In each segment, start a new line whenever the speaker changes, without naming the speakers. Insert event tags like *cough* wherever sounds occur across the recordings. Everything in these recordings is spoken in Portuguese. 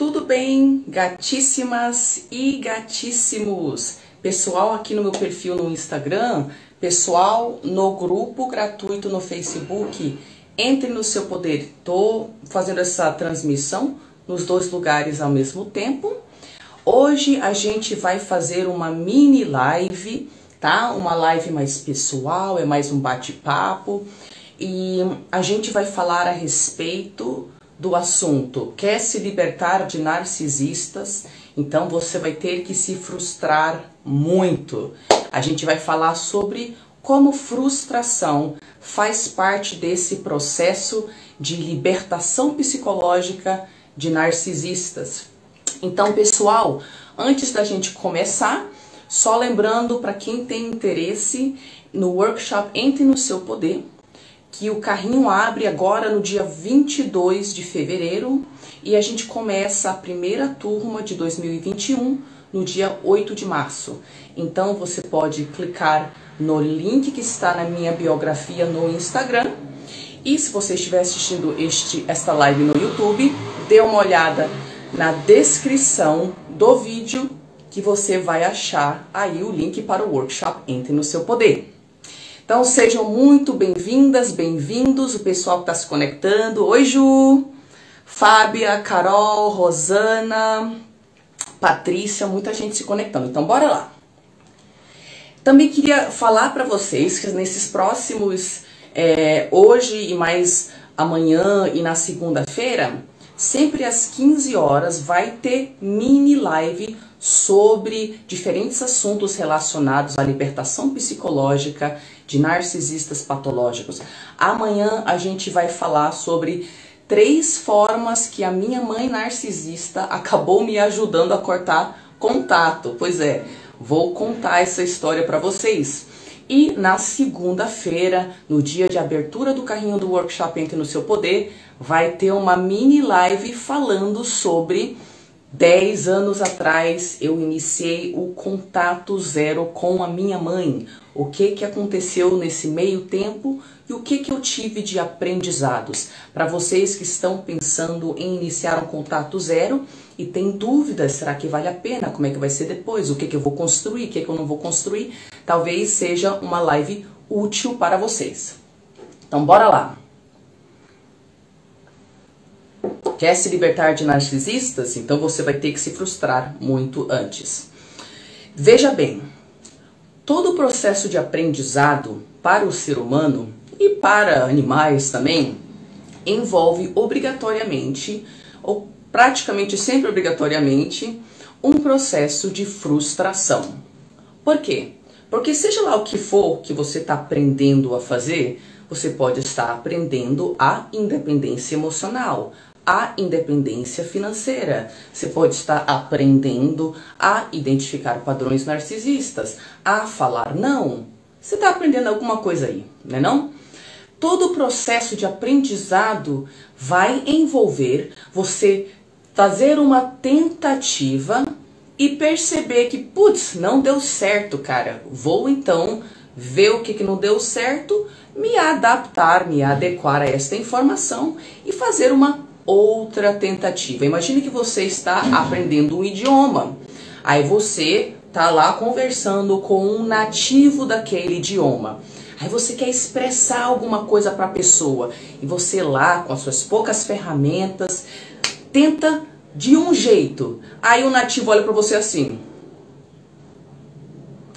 Tudo bem, gatíssimas e gatíssimos? Pessoal aqui no meu perfil no Instagram, pessoal no grupo gratuito no Facebook, entre no seu poder. Tô fazendo essa transmissão nos dois lugares ao mesmo tempo. Hoje a gente vai fazer uma mini live, tá? Uma live mais pessoal, é mais um bate-papo e a gente vai falar a respeito do assunto. Quer se libertar de narcisistas? Então você vai ter que se frustrar muito. A gente vai falar sobre como frustração faz parte desse processo de libertação psicológica de narcisistas. Então, pessoal, antes da gente começar, só lembrando para quem tem interesse no workshop Entre no Seu Poder, que o carrinho abre agora no dia 22 de fevereiro e a gente começa a primeira turma de 2021 no dia 8 de março. Então você pode clicar no link que está na minha biografia no Instagram. E se você estiver assistindo este, esta live no YouTube, dê uma olhada na descrição do vídeo que você vai achar aí o link para o workshop Entre no Seu Poder. Então sejam muito bem-vindas, bem-vindos, o pessoal que está se conectando. Oi, Ju, Fábia, Carol, Rosana, Patrícia, muita gente se conectando. Então bora lá. Também queria falar para vocês que nesses próximos, é, hoje e mais amanhã e na segunda-feira, sempre às 15 horas vai ter mini live sobre diferentes assuntos relacionados à libertação psicológica de narcisistas patológicos. Amanhã a gente vai falar sobre três formas que a minha mãe narcisista acabou me ajudando a cortar contato. Pois é, vou contar essa história para vocês. E na segunda-feira, no dia de abertura do carrinho do workshop Entre no Seu Poder, vai ter uma mini live falando sobre 10 anos atrás eu iniciei o contato zero com a minha mãe. O que que aconteceu nesse meio tempo e o que que eu tive de aprendizados? Para vocês que estão pensando em iniciar um contato zero e tem dúvidas, será que vale a pena? Como é que vai ser depois? O que que eu vou construir? O que que eu não vou construir? Talvez seja uma live útil para vocês. Então bora lá. Quer se libertar de narcisistas? Então você vai ter que se frustrar muito antes. Veja bem, todo o processo de aprendizado para o ser humano e para animais também envolve obrigatoriamente, ou praticamente sempre obrigatoriamente, um processo de frustração. Por quê? Porque seja lá o que for que você está aprendendo a fazer, você pode estar aprendendo a independência emocional, a independência financeira. Você pode estar aprendendo a identificar padrões narcisistas, a falar não. Você está aprendendo alguma coisa aí, não é não? Todo o processo de aprendizado vai envolver você fazer uma tentativa e perceber que, putz, não deu certo, cara. Vou então ver o que, que não deu certo, me adaptar, me adequar a esta informação e fazer uma outra tentativa. Imagine que você está aprendendo um idioma. Aí você tá lá conversando com um nativo daquele idioma. Aí você quer expressar alguma coisa para a pessoa e você lá com as suas poucas ferramentas tenta de um jeito. Aí o nativo olha para você assim.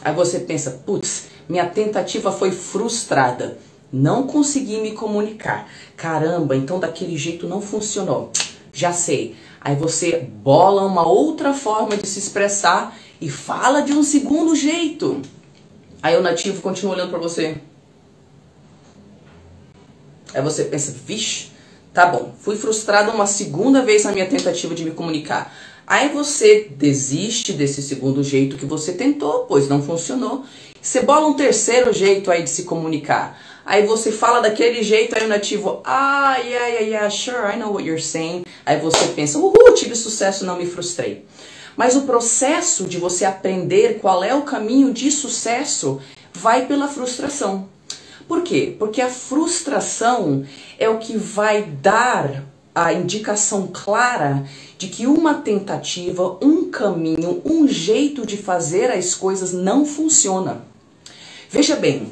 Aí você pensa, putz, minha tentativa foi frustrada. Não consegui me comunicar. Caramba, então daquele jeito não funcionou. Já sei. Aí você bola uma outra forma de se expressar e fala de um segundo jeito. Aí o nativo continua olhando para você. Aí você pensa, vixe, tá bom, fui frustrado uma segunda vez na minha tentativa de me comunicar. Aí você desiste desse segundo jeito que você tentou, pois não funcionou. Você bola um terceiro jeito aí de se comunicar. Aí você fala daquele jeito, aí o nativo, ah, yeah, yeah, yeah, sure, I know what you're saying. Aí você pensa, uhul, tive sucesso, não me frustrei. Mas o processo de você aprender qual é o caminho de sucesso vai pela frustração. Por quê? Porque a frustração é o que vai dar a indicação clara de que uma tentativa, um caminho, um jeito de fazer as coisas não funciona. Veja bem,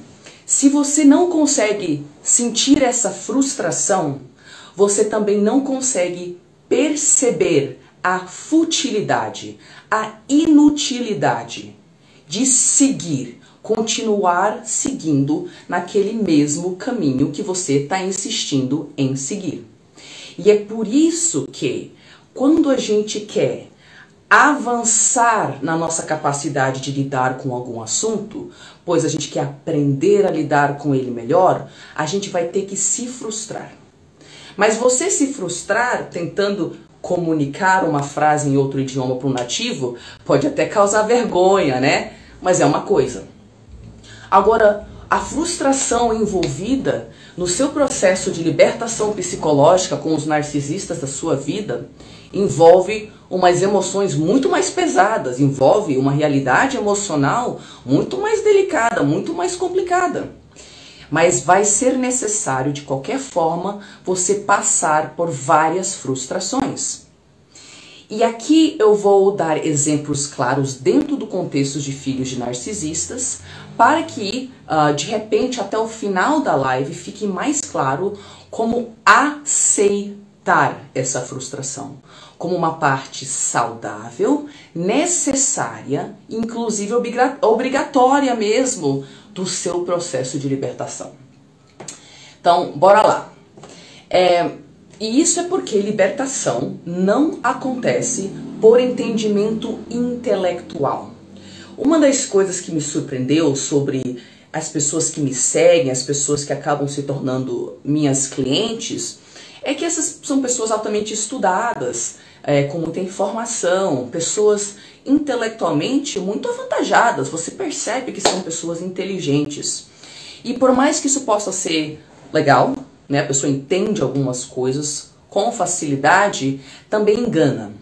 se você não consegue sentir essa frustração, você também não consegue perceber a futilidade, a inutilidade de seguir, continuar seguindo naquele mesmo caminho que você está insistindo em seguir. E é por isso que, quando a gente quer avançar na nossa capacidade de lidar com algum assunto, pois a gente quer aprender a lidar com ele melhor, a gente vai ter que se frustrar. Mas você se frustrar tentando comunicar uma frase em outro idioma para um nativo pode até causar vergonha, né? Mas é uma coisa. Agora, a frustração envolvida no seu processo de libertação psicológica com os narcisistas da sua vida envolve umas emoções muito mais pesadas, envolve uma realidade emocional muito mais delicada, muito mais complicada. Mas vai ser necessário, de qualquer forma, você passar por várias frustrações. E aqui eu vou dar exemplos claros dentro do contexto de filhos de narcisistas, para que uh, de repente até o final da live fique mais claro como aceitar essa frustração como uma parte saudável, necessária, inclusive obrigatória mesmo do seu processo de libertação. Então, bora lá. É, e isso é porque libertação não acontece por entendimento intelectual. Uma das coisas que me surpreendeu sobre as pessoas que me seguem, as pessoas que acabam se tornando minhas clientes, é que essas são pessoas altamente estudadas, é, com muita informação, pessoas intelectualmente muito avantajadas. Você percebe que são pessoas inteligentes. E por mais que isso possa ser legal, né? A pessoa entende algumas coisas com facilidade, também engana.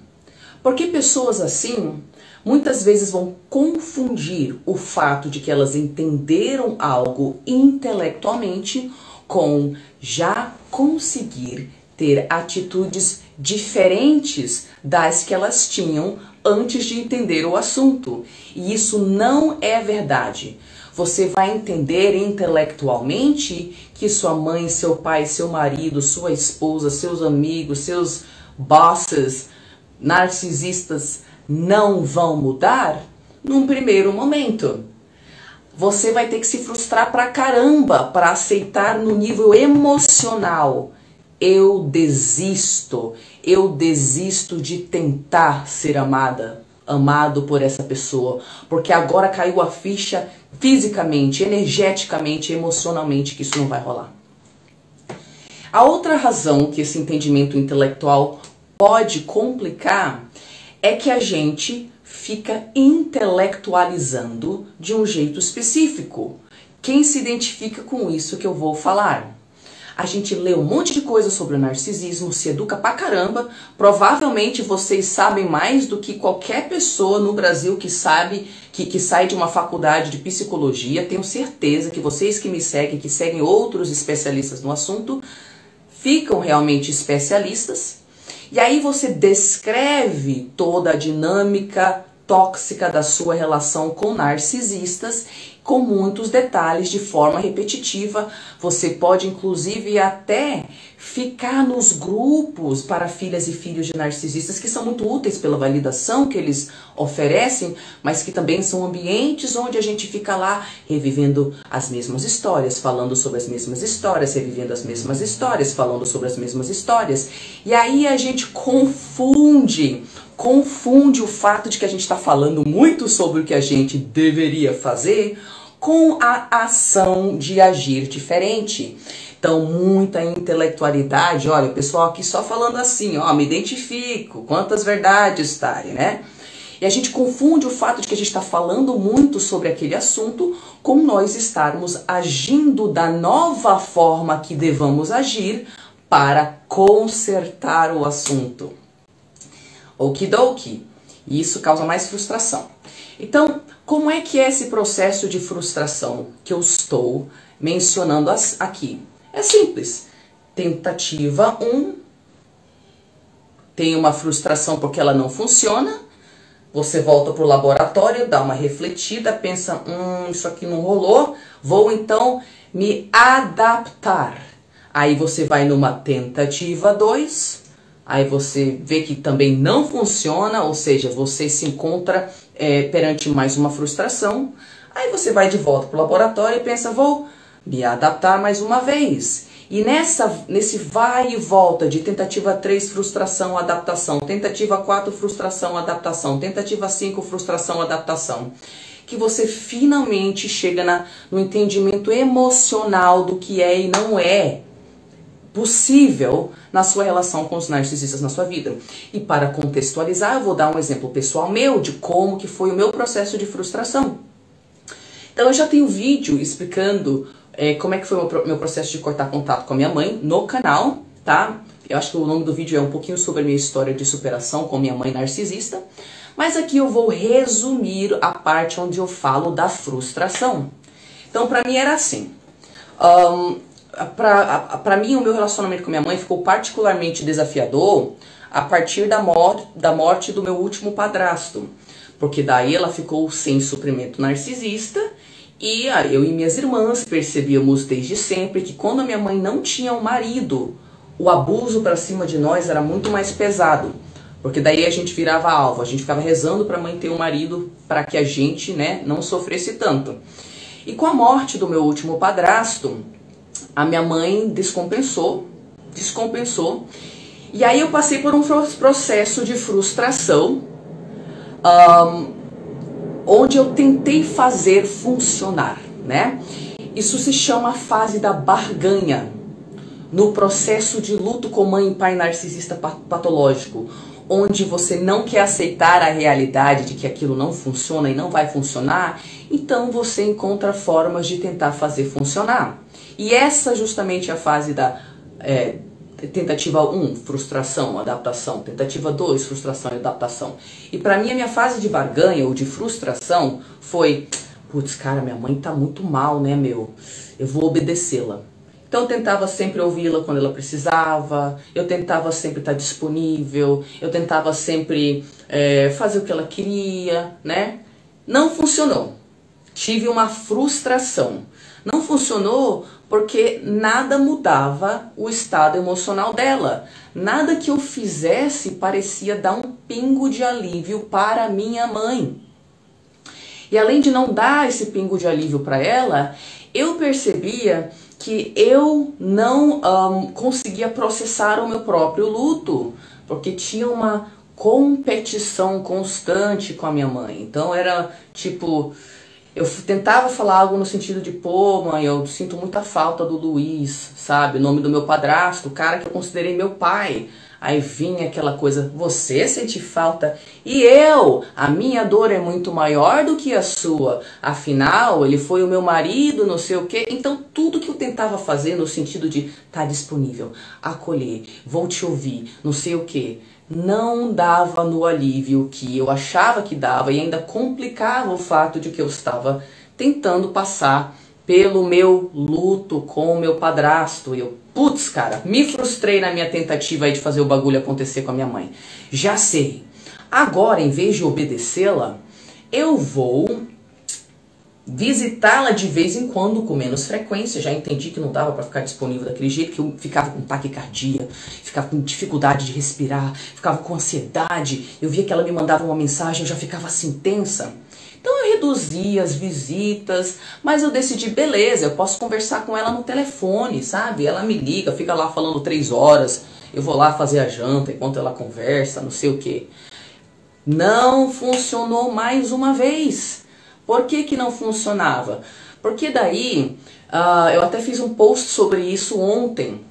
Porque pessoas assim muitas vezes vão confundir o fato de que elas entenderam algo intelectualmente com já conseguir ter atitudes diferentes das que elas tinham antes de entender o assunto. E isso não é verdade. Você vai entender intelectualmente que sua mãe, seu pai, seu marido, sua esposa, seus amigos, seus bosses narcisistas não vão mudar num primeiro momento. Você vai ter que se frustrar pra caramba para aceitar no nível emocional. Eu desisto, eu desisto de tentar ser amada amado por essa pessoa, porque agora caiu a ficha fisicamente, energeticamente, emocionalmente que isso não vai rolar. A outra razão que esse entendimento intelectual pode complicar é que a gente fica intelectualizando de um jeito específico. Quem se identifica com isso que eu vou falar? a gente lê um monte de coisa sobre o narcisismo, se educa pra caramba. Provavelmente vocês sabem mais do que qualquer pessoa no Brasil que sabe, que, que sai de uma faculdade de psicologia. Tenho certeza que vocês que me seguem, que seguem outros especialistas no assunto, ficam realmente especialistas. E aí você descreve toda a dinâmica tóxica da sua relação com narcisistas com muitos detalhes de forma repetitiva. Você pode inclusive até ficar nos grupos para filhas e filhos de narcisistas que são muito úteis pela validação que eles oferecem, mas que também são ambientes onde a gente fica lá revivendo as mesmas histórias, falando sobre as mesmas histórias, revivendo as mesmas histórias, falando sobre as mesmas histórias. E aí a gente confunde confunde o fato de que a gente está falando muito sobre o que a gente deveria fazer com a ação de agir diferente. Então, muita intelectualidade, olha, o pessoal aqui só falando assim, ó, me identifico, quantas verdades, Tari, né? E a gente confunde o fato de que a gente está falando muito sobre aquele assunto com nós estarmos agindo da nova forma que devamos agir para consertar o assunto. Okidoki. E isso causa mais frustração. Então, como é que é esse processo de frustração que eu estou mencionando aqui? É simples. Tentativa 1, tem uma frustração porque ela não funciona, você volta para o laboratório, dá uma refletida, pensa, hum, isso aqui não rolou, vou então me adaptar. Aí você vai numa tentativa 2, aí você vê que também não funciona, ou seja, você se encontra é, perante mais uma frustração. Aí você vai de volta para o laboratório e pensa, vou me adaptar mais uma vez. E nessa, nesse vai e volta de tentativa 3, frustração, adaptação, tentativa 4, frustração, adaptação, tentativa 5, frustração, adaptação, que você finalmente chega na, no entendimento emocional do que é e não é possível na sua relação com os narcisistas na sua vida. E para contextualizar, eu vou dar um exemplo pessoal meu de como que foi o meu processo de frustração. Então eu já tenho vídeo explicando é, como é que foi o meu, processo de cortar contato com a minha mãe no canal, tá? Eu acho que o nome do vídeo é um pouquinho sobre a minha história de superação com minha mãe narcisista. Mas aqui eu vou resumir a parte onde eu falo da frustração. Então, para mim era assim. Um, para mim, o meu relacionamento com minha mãe ficou particularmente desafiador a partir da, mor da morte do meu último padrasto. Porque daí ela ficou sem suprimento narcisista e eu e minhas irmãs percebíamos desde sempre que quando a minha mãe não tinha um marido, o abuso para cima de nós era muito mais pesado. Porque daí a gente virava alvo, a gente ficava rezando para a mãe ter um marido para que a gente, né, não sofresse tanto. E com a morte do meu último padrasto, a minha mãe descompensou, descompensou. E aí eu passei por um processo de frustração, um, onde eu tentei fazer funcionar, né? Isso se chama fase da barganha, no processo de luto com mãe e pai narcisista patológico, onde você não quer aceitar a realidade de que aquilo não funciona e não vai funcionar, então você encontra formas de tentar fazer funcionar. E essa justamente é a fase da é, tentativa 1, frustração, adaptação. Tentativa 2, frustração e adaptação. E para mim a minha fase de barganha ou de frustração foi, putz, cara, minha mãe tá muito mal, né, meu? Eu vou obedecê-la. Então eu tentava sempre ouvi-la quando ela precisava, eu tentava sempre estar disponível, eu tentava sempre é, fazer o que ela queria, né? Não funcionou. Tive uma frustração. Não funcionou porque nada mudava o estado emocional dela. Nada que eu fizesse parecia dar um pingo de alívio para minha mãe. E além de não dar esse pingo de alívio para ela, eu percebia que eu não um, conseguia processar o meu próprio luto, porque tinha uma competição constante com a minha mãe. Então era tipo, eu tentava falar algo no sentido de, pô, mãe, eu sinto muita falta do Luiz, sabe? O nome do meu padrasto, o cara que eu considerei meu pai. Aí vinha aquela coisa, você sente falta e eu, a minha dor é muito maior do que a sua. Afinal, ele foi o meu marido, não sei o quê. Então, tudo que eu tentava fazer no sentido de estar tá disponível, acolher, vou te ouvir, não sei o quê, não dava no alívio que eu achava que dava e ainda complicava o fato de que eu estava tentando passar pelo meu luto com o meu padrasto. E eu, putz, cara, me frustrei na minha tentativa de fazer o bagulho acontecer com a minha mãe. Já sei. Agora, em vez de obedecê-la, eu vou visitá-la de vez em quando com menos frequência. Já entendi que não dava para ficar disponível daquele jeito, que eu ficava com taquicardia, ficava com dificuldade de respirar, ficava com ansiedade. Eu via que ela me mandava uma mensagem, eu já ficava assim tensa. Então eu reduzi as visitas, mas eu decidi, beleza, eu posso conversar com ela no telefone, sabe? Ela me liga, fica lá falando três horas, eu vou lá fazer a janta enquanto ela conversa, não sei o que. Não funcionou mais uma vez. Por que, que não funcionava? Porque daí, uh, eu até fiz um post sobre isso ontem.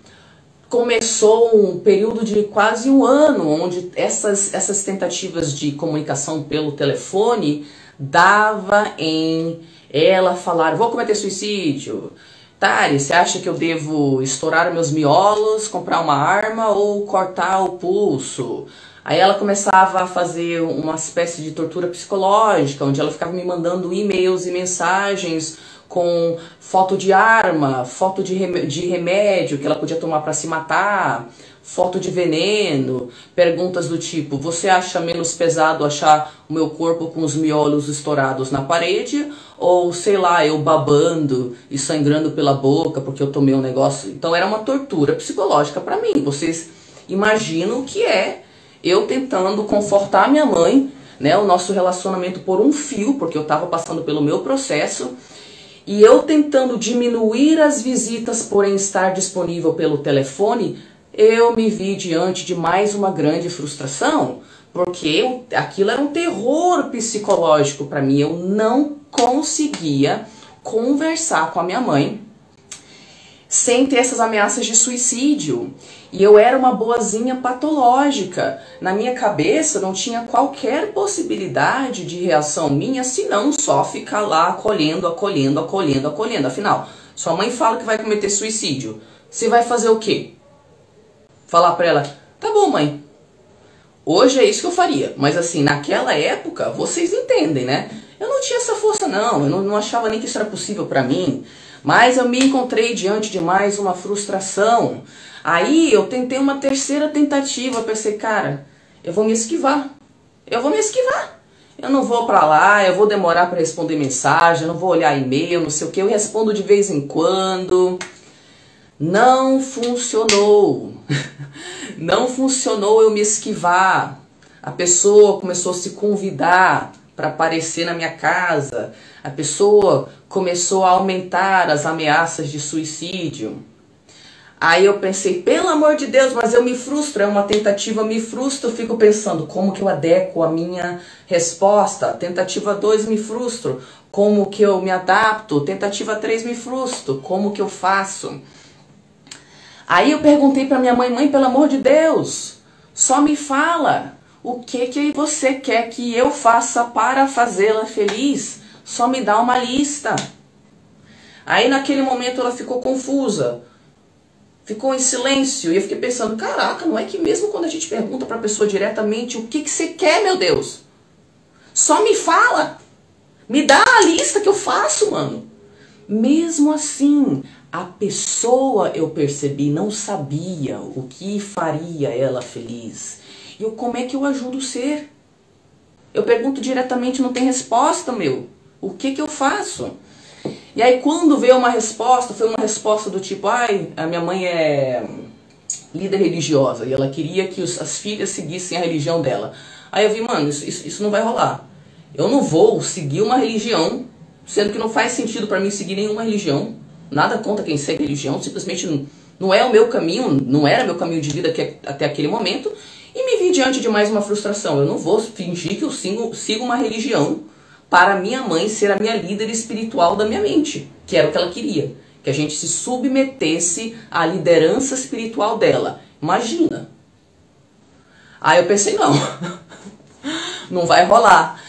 Começou um período de quase um ano onde essas, essas tentativas de comunicação pelo telefone dava em ela falar, vou cometer suicídio. Tari, você acha que eu devo estourar meus miolos, comprar uma arma ou cortar o pulso? Aí ela começava a fazer uma espécie de tortura psicológica, onde ela ficava me mandando e-mails e mensagens com foto de arma, foto de remédio que ela podia tomar para se matar, foto de veneno, perguntas do tipo: você acha menos pesado achar o meu corpo com os miolos estourados na parede? Ou sei lá, eu babando e sangrando pela boca porque eu tomei um negócio? Então era uma tortura psicológica para mim. Vocês imaginam o que é eu tentando confortar minha mãe, né, o nosso relacionamento por um fio, porque eu estava passando pelo meu processo. E eu tentando diminuir as visitas, porém estar disponível pelo telefone, eu me vi diante de mais uma grande frustração, porque eu, aquilo era um terror psicológico para mim. Eu não conseguia conversar com a minha mãe sem ter essas ameaças de suicídio. E eu era uma boazinha patológica. Na minha cabeça não tinha qualquer possibilidade de reação minha, senão só ficar lá acolhendo, acolhendo, acolhendo, acolhendo. Afinal, sua mãe fala que vai cometer suicídio. Você vai fazer o quê? Falar para ela: tá bom, mãe. Hoje é isso que eu faria. Mas assim, naquela época, vocês entendem, né? Eu não tinha essa força, não. Eu não, não achava nem que isso era possível para mim. Mas eu me encontrei diante de mais uma frustração. Aí eu tentei uma terceira tentativa. Pensei, cara, eu vou me esquivar. Eu vou me esquivar. Eu não vou para lá, eu vou demorar para responder mensagem, eu não vou olhar e-mail, não sei o que. Eu respondo de vez em quando. Não funcionou. *laughs* Não funcionou eu me esquivar. A pessoa começou a se convidar para aparecer na minha casa. A pessoa começou a aumentar as ameaças de suicídio. Aí eu pensei, pelo amor de Deus, mas eu me frustro, é uma tentativa, me frustro, fico pensando, como que eu adequo a minha resposta? Tentativa 2, me frustro. Como que eu me adapto? Tentativa 3, me frustro. Como que eu faço? Aí eu perguntei para minha mãe, mãe, pelo amor de Deus, só me fala o que que você quer que eu faça para fazê-la feliz. Só me dá uma lista. Aí naquele momento ela ficou confusa, ficou em silêncio e eu fiquei pensando, caraca, não é que mesmo quando a gente pergunta para a pessoa diretamente o que que você quer, meu Deus, só me fala, me dá a lista que eu faço, mano. Mesmo assim, a pessoa eu percebi não sabia o que faria ela feliz. E eu, como é que eu ajudo o ser? Eu pergunto diretamente, não tem resposta, meu. O que que eu faço? E aí quando veio uma resposta, foi uma resposta do tipo, ai, a minha mãe é líder religiosa e ela queria que os, as filhas seguissem a religião dela. Aí eu vi, mano, isso, isso, isso não vai rolar. Eu não vou seguir uma religião, sendo que não faz sentido para mim seguir nenhuma religião. Nada contra quem segue religião, simplesmente não, é o meu caminho, não era meu caminho de vida até aquele momento. E me vi diante de mais uma frustração. Eu não vou fingir que eu sigo, sigo uma religião para minha mãe ser a minha líder espiritual da minha mente, que era o que ela queria. Que a gente se submetesse à liderança espiritual dela. Imagina. Aí eu pensei, não, *laughs* não vai rolar.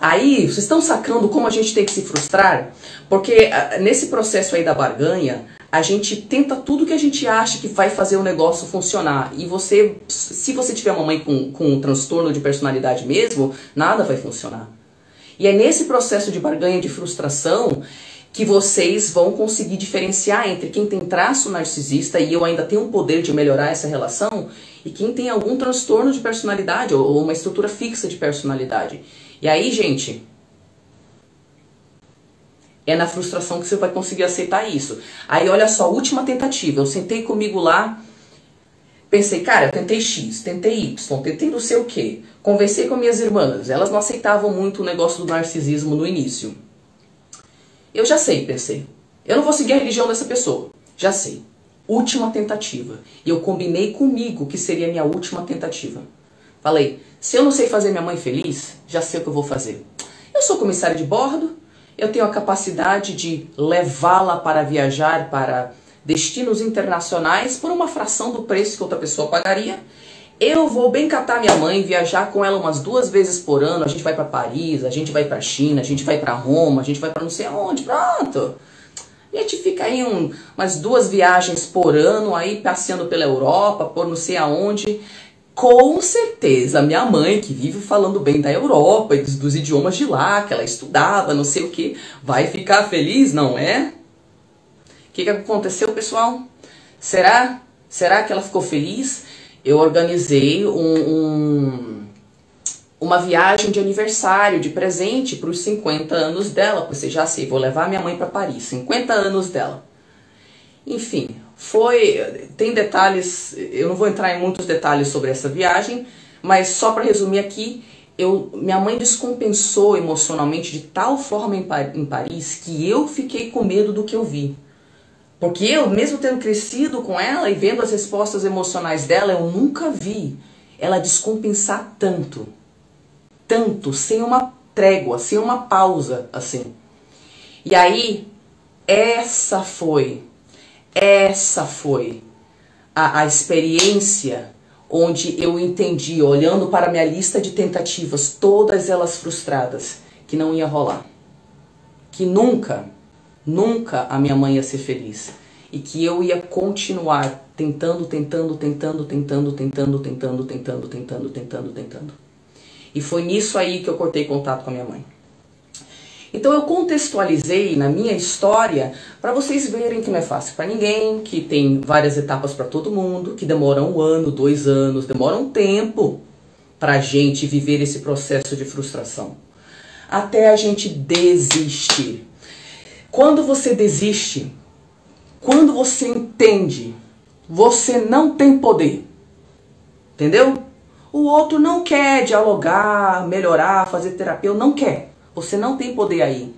Aí, vocês estão sacando como a gente tem que se frustrar? Porque ah, nesse processo aí da barganha, a gente tenta tudo que a gente acha que vai fazer o negócio funcionar. E você, se você tiver uma mãe com, com um transtorno de personalidade mesmo, nada vai funcionar. E é nesse processo de barganha, de frustração, que vocês vão conseguir diferenciar entre quem tem traço narcisista e eu ainda tenho o poder de melhorar essa relação e quem tem algum transtorno de personalidade ou uma estrutura fixa de personalidade. E aí, gente, é na frustração que você vai conseguir aceitar isso. Aí, olha só, última tentativa. Eu sentei comigo lá, pensei, cara, eu tentei X, tentei Y, tentei não sei o que. Conversei com minhas irmãs, elas não aceitavam muito o negócio do narcisismo no início. Eu já sei, pensei. Eu não vou seguir a religião dessa pessoa. Já sei. Última tentativa. E eu combinei comigo que seria a minha última tentativa. Falei, se eu não sei fazer minha mãe feliz, já sei o que eu vou fazer. Eu sou comissário de bordo, eu tenho a capacidade de levá-la para viajar para destinos internacionais por uma fração do preço que outra pessoa pagaria. Eu vou bem catar minha mãe, viajar com ela umas duas vezes por ano. A gente vai para Paris, a gente vai para China, a gente vai para Roma, a gente vai para não sei aonde. Pronto. A gente fica aí um, umas duas viagens por ano aí passeando pela Europa, por não sei aonde. Com certeza, minha mãe, que vive falando bem da Europa e dos, dos idiomas de lá, que ela estudava, não sei o que, vai ficar feliz, não é? O que, que aconteceu, pessoal? Será? Será que ela ficou feliz? eu organizei um, um, uma viagem de aniversário, de presente para os 50 anos dela. Você já sei, vou levar minha mãe para Paris, 50 anos dela. Enfim, foi. Tem detalhes, eu não vou entrar em muitos detalhes sobre essa viagem, mas só para resumir aqui, eu, minha mãe descompensou emocionalmente de tal forma em, em Paris que eu fiquei com medo do que eu vi. Porque eu, mesmo tendo crescido com ela e vendo as respostas emocionais dela, eu nunca vi ela descompensar tanto. Tanto, sem uma trégua, sem uma pausa, assim. E aí, essa foi, essa foi a, a experiência onde eu entendi, olhando para minha lista de tentativas, todas elas frustradas, que não ia rolar. Que nunca Nunca a minha mãe ia ser feliz. E que eu ia continuar tentando, tentando, tentando, tentando, tentando, tentando, tentando, tentando, tentando, tentando. E foi nisso aí que eu cortei contato com a minha mãe. Então eu contextualizei na minha história para vocês verem que não é fácil para ninguém, que tem várias etapas para todo mundo, que demoram um ano, dois anos, demoram um tempo para a gente viver esse processo de frustração. Até a gente desistir. Quando você desiste, quando você entende, você não tem poder. Entendeu? O outro não quer dialogar, melhorar, fazer terapia, não quer. Você não tem poder aí.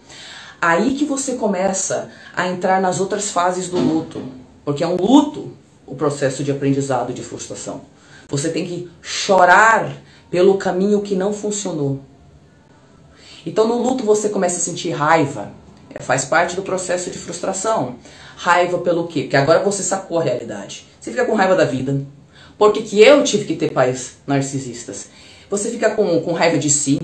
Aí que você começa a entrar nas outras fases do luto. Porque é um luto o processo de aprendizado de frustração. Você tem que chorar pelo caminho que não funcionou. Então no luto você começa a sentir raiva, é, faz parte do processo de frustração. Raiva pelo quê? Porque agora você sacou a realidade. Você fica com raiva da vida. Por que, que eu tive que ter pais narcisistas? Você fica com, com raiva de si.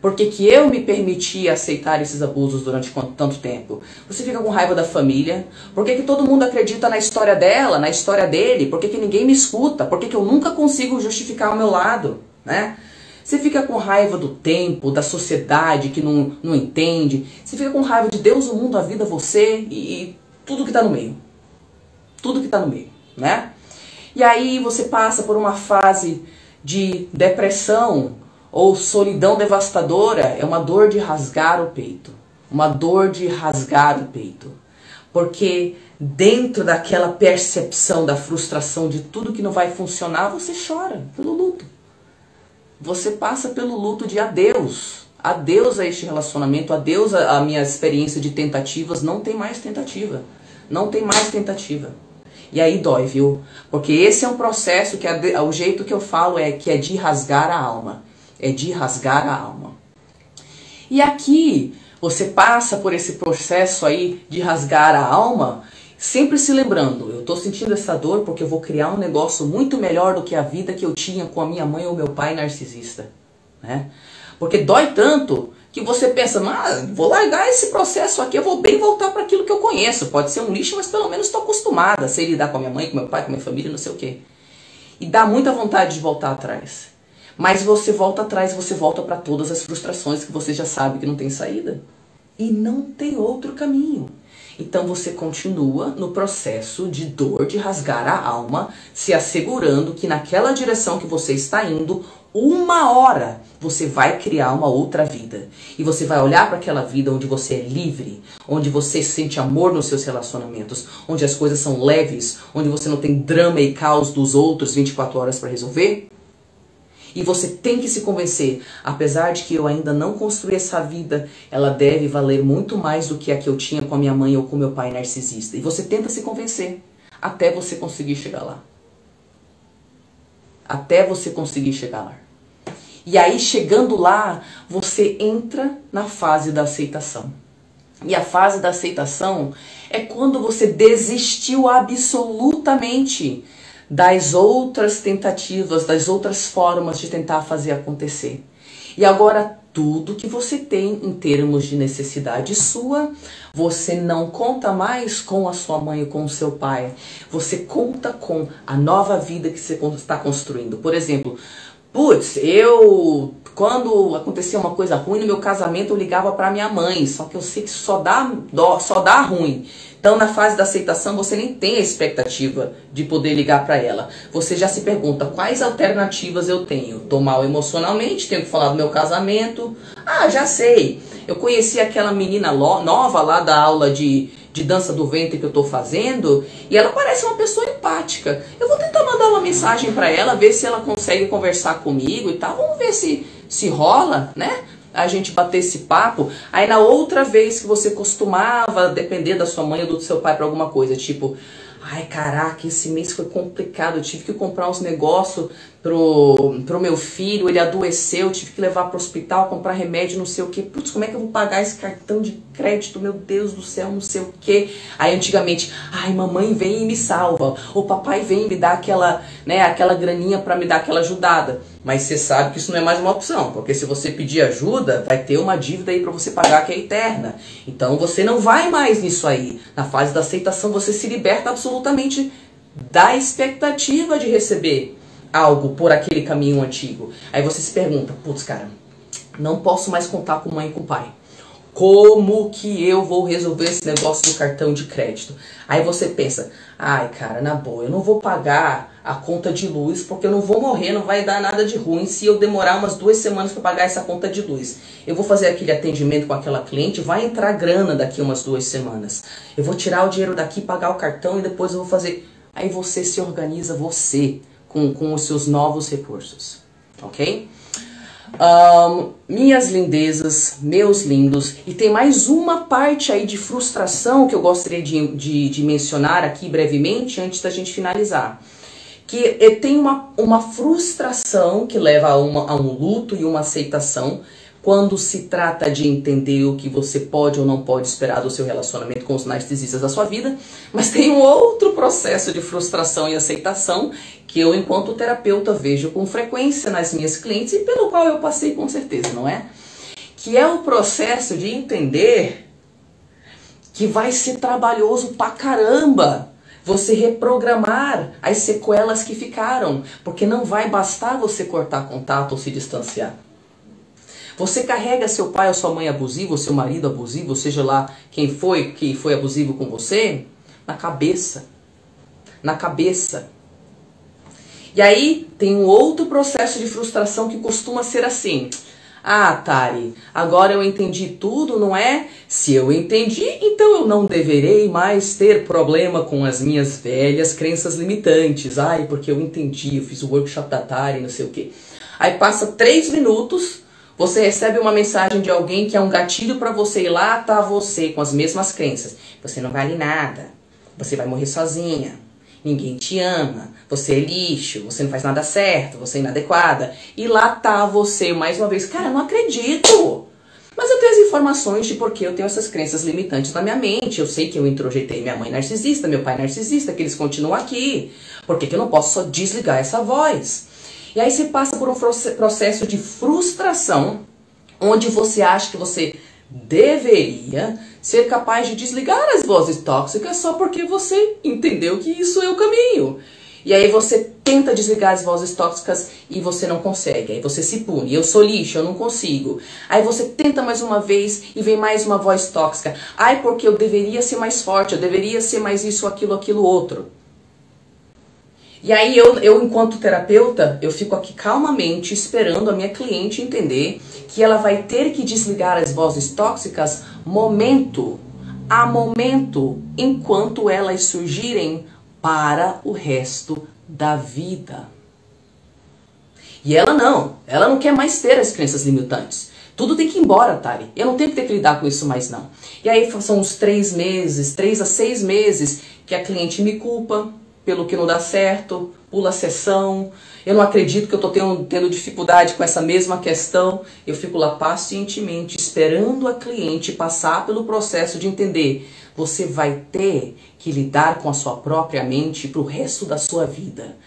Por que, que eu me permiti aceitar esses abusos durante tanto tempo? Você fica com raiva da família? Por que, que todo mundo acredita na história dela, na história dele? Por que, que ninguém me escuta? Por que, que eu nunca consigo justificar o meu lado? Né? Você fica com raiva do tempo, da sociedade que não, não entende. Você fica com raiva de Deus, o mundo, a vida, você e, e tudo que está no meio. Tudo que está no meio, né? E aí você passa por uma fase de depressão ou solidão devastadora, é uma dor de rasgar o peito. Uma dor de rasgar o peito. Porque dentro daquela percepção da frustração de tudo que não vai funcionar, você chora pelo luto você passa pelo luto de adeus. Adeus a este relacionamento, adeus a minha experiência de tentativas. Não tem mais tentativa. Não tem mais tentativa. E aí dói, viu? Porque esse é um processo que o jeito que eu falo é que é de rasgar a alma. É de rasgar a alma. E aqui você passa por esse processo aí de rasgar a alma Sempre se lembrando, eu estou sentindo essa dor porque eu vou criar um negócio muito melhor do que a vida que eu tinha com a minha mãe ou meu pai narcisista. Né? Porque dói tanto que você pensa, mas vou largar esse processo aqui, eu vou bem voltar para aquilo que eu conheço. Pode ser um lixo, mas pelo menos estou acostumada a ser lidar com a minha mãe, com meu pai, com minha família, não sei o quê. E dá muita vontade de voltar atrás. Mas você volta atrás, você volta para todas as frustrações que você já sabe que não tem saída. E não tem outro caminho. Então você continua no processo de dor, de rasgar a alma, se assegurando que naquela direção que você está indo, uma hora você vai criar uma outra vida. E você vai olhar para aquela vida onde você é livre, onde você sente amor nos seus relacionamentos, onde as coisas são leves, onde você não tem drama e caos dos outros 24 horas para resolver. E você tem que se convencer, apesar de que eu ainda não construí essa vida, ela deve valer muito mais do que a que eu tinha com a minha mãe ou com meu pai narcisista. E você tenta se convencer até você conseguir chegar lá. Até você conseguir chegar lá. E aí, chegando lá, você entra na fase da aceitação. E a fase da aceitação é quando você desistiu absolutamente das outras tentativas, das outras formas de tentar fazer acontecer. E agora, tudo que você tem em termos de necessidade sua, você não conta mais com a sua mãe ou com o seu pai. Você conta com a nova vida que você está construindo. Por exemplo, Putz, eu quando acontecia uma coisa ruim no meu casamento, eu ligava para minha mãe, só que eu sei que só dá dó, só dá ruim. Então, na fase da aceitação, você nem tem a expectativa de poder ligar para ela. Você já se pergunta quais alternativas eu tenho. Tô mal emocionalmente, tenho que falar do meu casamento. Ah, já sei. Eu conheci aquela menina nova lá da aula de, de dança do ventre que eu tô fazendo e ela parece uma pessoa empática. Eu vou tentar mandar uma mensagem para ela, ver se ela consegue conversar comigo e tal. Vamos ver se se rola, né? A gente bater esse papo. Aí na outra vez que você costumava depender da sua mãe ou do seu pai para alguma coisa, tipo, ai caraca, esse mês foi complicado, eu tive que comprar uns negócios pro, pro meu filho, ele adoeceu, tive que levar pro hospital, comprar remédio, não sei o que. Putz, como é que eu vou pagar esse cartão de crédito? Meu Deus do céu, não sei o que. Aí antigamente, ai, mamãe vem e me salva. O papai vem e me dá aquela, né, aquela graninha para me dar aquela ajudada. Mas você sabe que isso não é mais uma opção, porque se você pedir ajuda, vai ter uma dívida aí para você pagar que é eterna. Então você não vai mais nisso aí. Na fase da aceitação, você se liberta absolutamente da expectativa de receber algo por aquele caminho antigo. Aí você se pergunta, putz, cara, não posso mais contar com mãe e com pai. Como que eu vou resolver esse negócio do cartão de crédito? Aí você pensa, ai cara, na boa, eu não vou pagar a conta de luz porque eu não vou morrer, não vai dar nada de ruim se eu demorar umas duas semanas para pagar essa conta de luz. Eu vou fazer aquele atendimento com aquela cliente, vai entrar grana daqui umas duas semanas. Eu vou tirar o dinheiro daqui, pagar o cartão e depois eu vou fazer. Aí você se organiza, você com, com os seus novos recursos, ok? Um, minhas lindezas, meus lindos, e tem mais uma parte aí de frustração que eu gostaria de, de, de mencionar aqui brevemente antes da gente finalizar. Que tem uma, uma frustração que leva a, uma, a um luto e uma aceitação quando se trata de entender o que você pode ou não pode esperar do seu relacionamento com os narcisistas da sua vida, mas tem um outro processo de frustração e aceitação que eu, enquanto terapeuta, vejo com frequência nas minhas clientes e pelo qual eu passei com certeza, não é? Que é o processo de entender que vai ser trabalhoso pra caramba você reprogramar as sequelas que ficaram, porque não vai bastar você cortar contato ou se distanciar. Você carrega seu pai ou sua mãe abusivo, seu marido abusivo, seja lá quem foi que foi abusivo com você, na cabeça. Na cabeça. E aí tem um outro processo de frustração que costuma ser assim. Ah, Tari, agora eu entendi tudo, não é? Se eu entendi, então eu não deverei mais ter problema com as minhas velhas crenças limitantes. Ai, porque eu entendi, eu fiz o workshop da Tari, não sei o quê. Aí passa três minutos, você recebe uma mensagem de alguém que é um gatilho para você ir lá, tá você com as mesmas crenças. Você não vale nada. Você vai morrer sozinha. Ninguém te ama. Você é lixo. Você não faz nada certo. Você é inadequada. E lá tá você mais uma vez. Cara, não acredito. Mas eu tenho as informações de porque eu tenho essas crenças limitantes na minha mente. Eu sei que eu introjetei minha mãe narcisista, meu pai narcisista, que eles continuam aqui. Por que, que eu não posso só desligar essa voz? E aí você passa por um processo de frustração, onde você acha que você deveria ser capaz de desligar as vozes tóxicas só porque você entendeu que isso é o caminho. E aí você tenta desligar as vozes tóxicas e você não consegue. Aí você se pune. Eu sou lixo, eu não consigo. Aí você tenta mais uma vez e vem mais uma voz tóxica. Ai, porque eu deveria ser mais forte, eu deveria ser mais isso, aquilo, aquilo, outro. E aí eu, eu, enquanto terapeuta, eu fico aqui calmamente esperando a minha cliente entender que ela vai ter que desligar as vozes tóxicas momento a momento, enquanto elas surgirem para o resto da vida. E ela não, ela não quer mais ter as crenças limitantes. Tudo tem que ir embora, Tari. Eu não tenho que ter que lidar com isso mais não. E aí são uns três meses, três a seis meses que a cliente me culpa, pelo que não dá certo, pula a sessão. Eu não acredito que eu estou tendo, tendo dificuldade com essa mesma questão. Eu fico lá pacientemente esperando a cliente passar pelo processo de entender. Você vai ter que lidar com a sua própria mente para o resto da sua vida.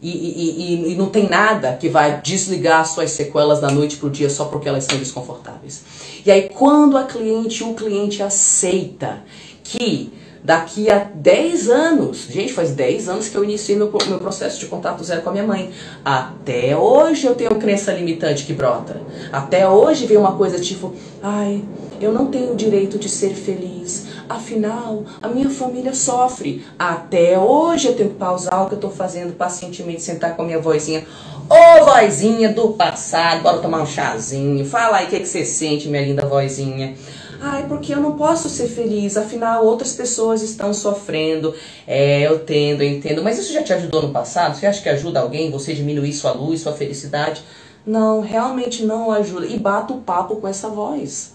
E, e, e, e, não tem nada que vai desligar suas sequelas da noite para o dia só porque elas são desconfortáveis. E aí, quando a cliente, o cliente aceita que daqui a 10 anos, gente, faz 10 anos que eu iniciei meu, meu processo de contato zero com a minha mãe. Até hoje eu tenho crença limitante que brota. Até hoje vem uma coisa tipo, ai, eu não tenho o direito de ser feliz. Afinal, a minha família sofre. Até hoje eu tenho que pausar o que eu estou fazendo pacientemente, sentar com a minha vozinha. Ô vozinha do passado, bora tomar um chazinho. Fala aí o que, que você sente, minha linda vozinha. Ai, porque eu não posso ser feliz, afinal outras pessoas estão sofrendo. É, eu tendo, eu entendo. Mas isso já te ajudou no passado? Você acha que ajuda alguém você diminuir sua luz, sua felicidade? Não, realmente não ajuda. E bata o papo com essa voz.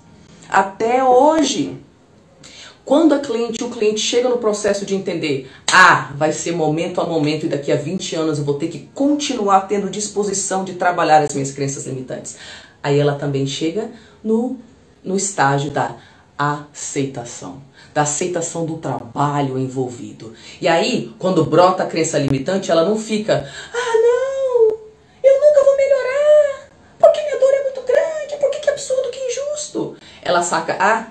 Até hoje. Quando a cliente, o cliente chega no processo de entender, ah, vai ser momento a momento e daqui a 20 anos eu vou ter que continuar tendo disposição de trabalhar as minhas crenças limitantes. Aí ela também chega no no estágio da aceitação, da aceitação do trabalho envolvido. E aí, quando brota a crença limitante, ela não fica, ah, não, eu nunca vou melhorar, porque minha dor é muito grande, porque que absurdo, que injusto. Ela saca, ah,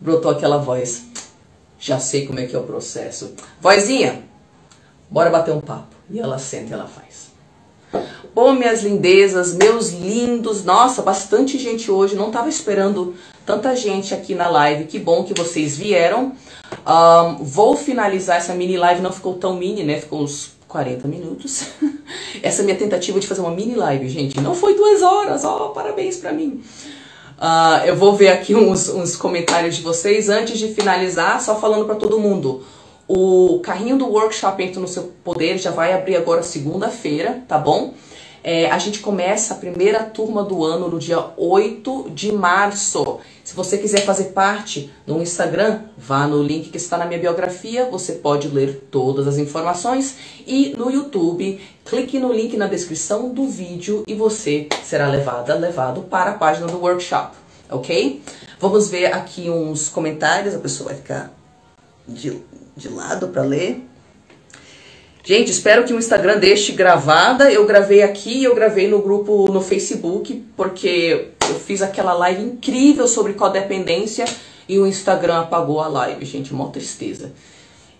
brotou aquela voz, já sei como é que é o processo. Vozinha, bora bater um papo. E ela senta e ela faz. Bom, minhas lindezas, meus lindos, nossa, bastante gente hoje, não estava esperando tanta gente aqui na live, que bom que vocês vieram. Um, vou finalizar essa mini live, não ficou tão mini, né, ficou uns 40 minutos. *laughs* essa minha tentativa de fazer uma mini live, gente, não foi duas horas, ó, oh, parabéns pra mim. Uh, eu vou ver aqui uns, uns comentários de vocês antes de finalizar, só falando para todo mundo. O carrinho do workshop Entra no Seu Poder já vai abrir agora segunda-feira, tá bom? É, a gente começa a primeira turma do ano no dia 8 de março. Se você quiser fazer parte no Instagram, vá no link que está na minha biografia, você pode ler todas as informações. E no YouTube, clique no link na descrição do vídeo e você será levada, levado para a página do workshop, ok? Vamos ver aqui uns comentários, a pessoa vai ficar de, de lado para ler. Gente, espero que o Instagram deixe gravada. Eu gravei aqui, eu gravei no grupo no Facebook, porque eu fiz aquela live incrível sobre codependência e o Instagram apagou a live, gente, mó tristeza.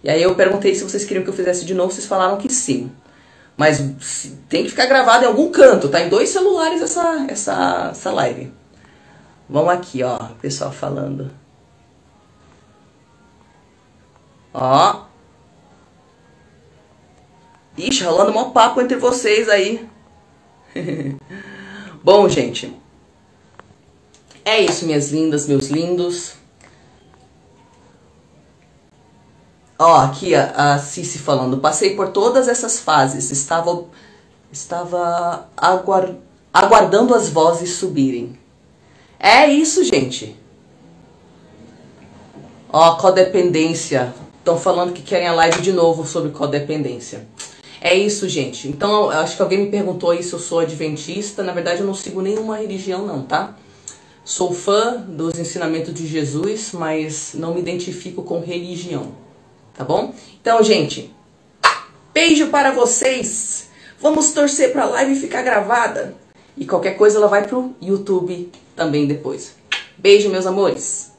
E aí eu perguntei se vocês queriam que eu fizesse de novo, vocês falaram que sim. Mas tem que ficar gravado em algum canto, tá? Em dois celulares essa, essa, essa live. Vamos aqui, ó, pessoal falando. Ó, Ixi, rolando um papo entre vocês aí. *laughs* Bom, gente. É isso, minhas lindas, meus lindos. Ó, aqui a, a Cici falando. Passei por todas essas fases. Estava, estava aguard, aguardando as vozes subirem. É isso, gente. Ó, codependência. Estão falando que querem a live de novo sobre codependência. É isso, gente. Então, acho que alguém me perguntou aí se eu sou adventista. Na verdade, eu não sigo nenhuma religião, não, tá? Sou fã dos ensinamentos de Jesus, mas não me identifico com religião. Tá bom? Então, gente, beijo para vocês. Vamos torcer para a live ficar gravada. E qualquer coisa ela vai pro YouTube também depois. Beijo, meus amores.